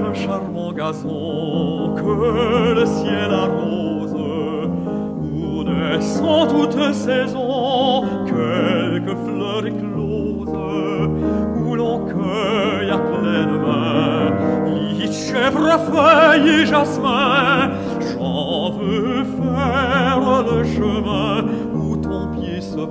un charmant gazon que le ciel arrose, où naissent toutes saisons quelques fleurs écloses, où l'on cueille à pleine main lit, chèvre, feuille et jasmin. J'en veux faire le chemin où ton pied se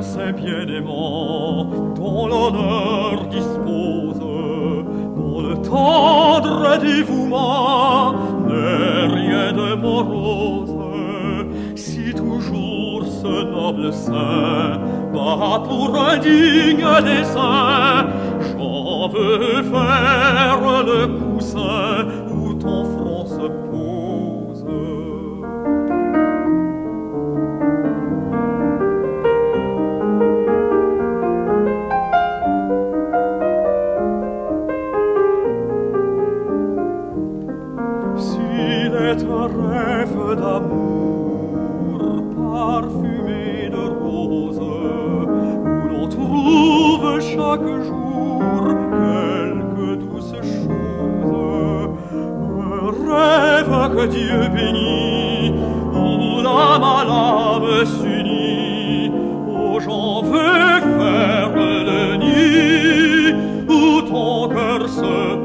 ces bien-aimants dont l'honneur dispose, dont le tendre dévouement n'est rien de morose. Si toujours ce noble sein bat pour un digne dessein, j'en veux faire Un rêve d'amour parfumé de roses, où l'on trouve chaque jour quelque douce chose, un rêve que Dieu bénit, où l'âme à l'âme s'unit, oh j'en veux faire le nid, où ton cœur se